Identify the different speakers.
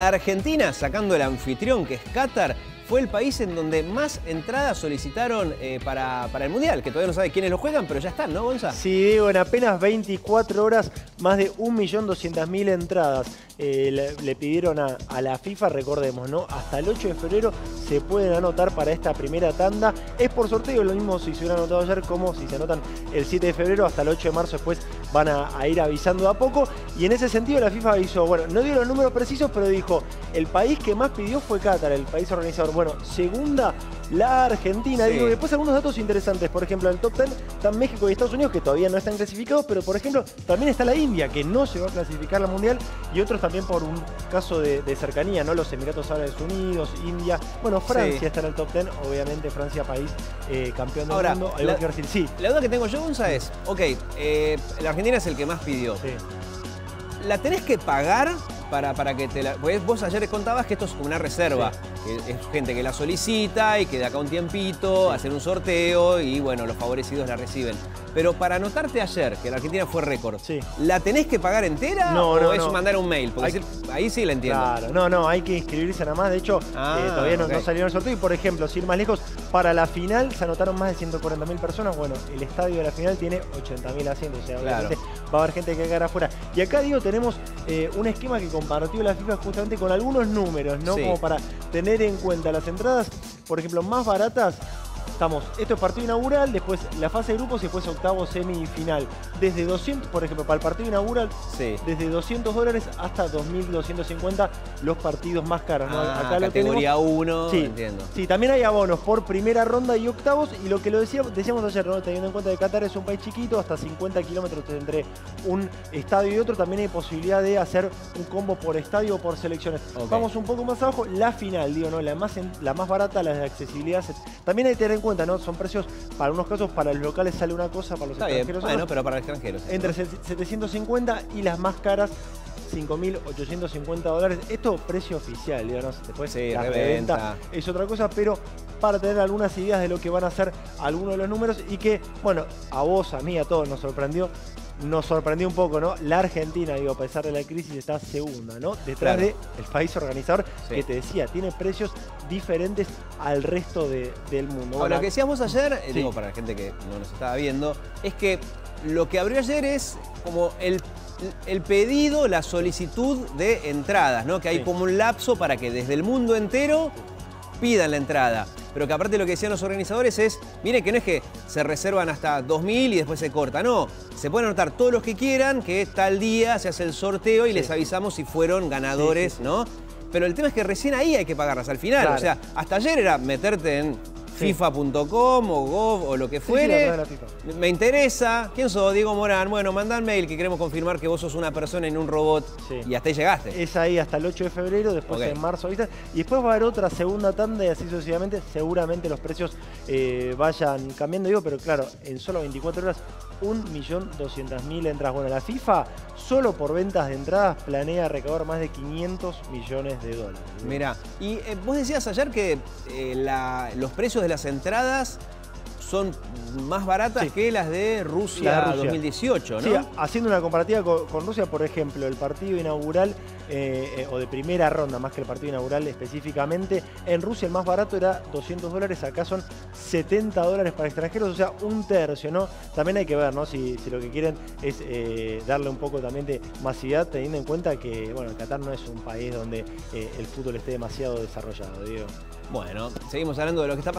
Speaker 1: Argentina, sacando el anfitrión que es Qatar, fue el país en donde más entradas solicitaron eh, para, para, el Mundial, que todavía no sabe quiénes lo juegan, pero ya están, ¿no, Gonza?
Speaker 2: Sí, Diego, en apenas 24 horas, más de 1.200.000 entradas. Eh, le, le, pidieron a, a, la FIFA, recordemos, ¿no? Hasta el 8 de febrero se pueden anotar para esta primera tanda. Es por sorteo, lo mismo si se hubiera anotado ayer como si se anotan el 7 de febrero, hasta el 8 de marzo después van a, a ir avisando de a poco. Y en ese sentido la FIFA avisó, bueno, no dio los números precisos, pero dijo, el país que más pidió fue Qatar, el país organizador. Bueno, segunda la Argentina. Sí. Digo, después algunos datos interesantes. Por ejemplo, en el top 10 están México y Estados Unidos, que todavía no están clasificados, pero por ejemplo, también está la India, que no se va a clasificar la Mundial, y otros también por un caso de, de cercanía, ¿no? Los Emiratos Árabes Unidos, India. Bueno, Francia sí. está en el top 10, obviamente Francia, país eh, campeón del
Speaker 1: Ahora,
Speaker 2: mundo.
Speaker 1: La, que. Sí. la duda que tengo yo, Gonza, es, ok, eh, la Argentina es el que más pidió. Sí. ¿La tenés que pagar para, para que te la... Pues vos ayer contabas que esto es una reserva, sí. que es gente que la solicita y que de acá un tiempito, sí. hacer un sorteo y bueno, los favorecidos la reciben. Pero para anotarte ayer, que la Argentina fue récord, sí. ¿la tenés que pagar entera
Speaker 2: no,
Speaker 1: o
Speaker 2: no,
Speaker 1: es
Speaker 2: no.
Speaker 1: mandar un mail? Porque hay... ahí sí la entiendo.
Speaker 2: Claro, no, no, hay que inscribirse nada más. De hecho,
Speaker 1: ah,
Speaker 2: eh, todavía
Speaker 1: okay.
Speaker 2: no, salieron el sorteo. Y por ejemplo, si ir más lejos, para la final se anotaron más de 140.000 personas. Bueno, el estadio de la final tiene 80.000 asientos. O sea,
Speaker 1: claro.
Speaker 2: obviamente va a haber gente que quedar afuera. Y acá, digo, tenemos eh, un esquema que compartió la FIFA justamente con algunos números, ¿no? Sí. Como para tener en cuenta las entradas, por ejemplo, más baratas Estamos, esto es partido inaugural, después la fase de grupos y después octavo semifinal. Desde 200, por ejemplo, para el partido inaugural,
Speaker 1: sí.
Speaker 2: desde 200 dólares hasta 2.250 los partidos más caros. ¿no?
Speaker 1: Ah, Acá categoría 1,
Speaker 2: sí,
Speaker 1: entiendo.
Speaker 2: Sí, también hay abonos por primera ronda y octavos. Y lo que lo decíamos, decíamos ayer, ¿no? teniendo en cuenta que Qatar es un país chiquito, hasta 50 kilómetros entre un estadio y otro, también hay posibilidad de hacer un combo por estadio o por selecciones. Okay. Vamos un poco más abajo, la final, digo, ¿no? La más, la más barata, la de accesibilidad. También hay que tener en cuenta cuenta, ¿no? Son precios, para unos casos, para los locales sale una cosa, para los
Speaker 1: Está
Speaker 2: extranjeros
Speaker 1: bien. Bueno, pero para extranjeros.
Speaker 2: Entre 750 y las más caras 5.850 dólares. Esto precio oficial, digamos, después
Speaker 1: sí,
Speaker 2: la
Speaker 1: reventa
Speaker 2: es otra cosa, pero para tener algunas ideas de lo que van a ser algunos de los números y que, bueno, a vos, a mí, a todos nos sorprendió. Nos sorprendió un poco, ¿no? La Argentina, digo, a pesar de la crisis, está segunda, ¿no? Detrás
Speaker 1: claro.
Speaker 2: del país organizador,
Speaker 1: sí.
Speaker 2: que te decía, tiene precios diferentes al resto de, del mundo.
Speaker 1: Ahora, lo que decíamos ayer, eh, sí. digo, para la gente que no nos estaba viendo, es que lo que abrió ayer es como el el pedido, la solicitud de entradas, ¿no? Que hay sí. como un lapso para que desde el mundo entero pidan la entrada. Pero que aparte lo que decían los organizadores es, mire que no es que se reservan hasta 2.000 y después se corta, no. Se pueden anotar todos los que quieran, que tal día se hace el sorteo y sí. les avisamos si fueron ganadores, sí, ¿no? Pero el tema es que recién ahí hay que pagarlas al final. Claro. O sea, hasta ayer era meterte en FIFA.com o Gov o lo que fuere.
Speaker 2: Sí, sí,
Speaker 1: me interesa. ¿Quién sos? Diego Morán. Bueno, manda mail que queremos confirmar que vos sos una persona en un robot. Y hasta ahí llegaste.
Speaker 2: Es ahí hasta el 8 de febrero, después okay. en marzo. ¿viste? Y después va a haber otra segunda tanda y así sucesivamente. Seguramente los precios eh, vayan cambiando. Digo, pero claro, en solo 24 horas, 1.200.000 entradas. Bueno, la FIFA solo por ventas de entradas planea recaudar más de 500 millones de dólares.
Speaker 1: Mira, y eh, vos decías ayer que eh, la, los precios de las entradas son más baratas sí. que las de Rusia, la de Rusia, 2018, ¿no?
Speaker 2: Sí, haciendo una comparativa con, con Rusia, por ejemplo, el partido inaugural eh, eh, o de primera ronda, más que el partido inaugural específicamente, en Rusia el más barato era 200 dólares, acá son 70 dólares para extranjeros, o sea, un tercio, ¿no? También hay que ver, ¿no? Si, si lo que quieren es eh, darle un poco también de masividad, teniendo en cuenta que, bueno, Qatar no es un país donde el fútbol esté demasiado desarrollado, digo.
Speaker 1: Bueno, seguimos hablando de lo que está pasando.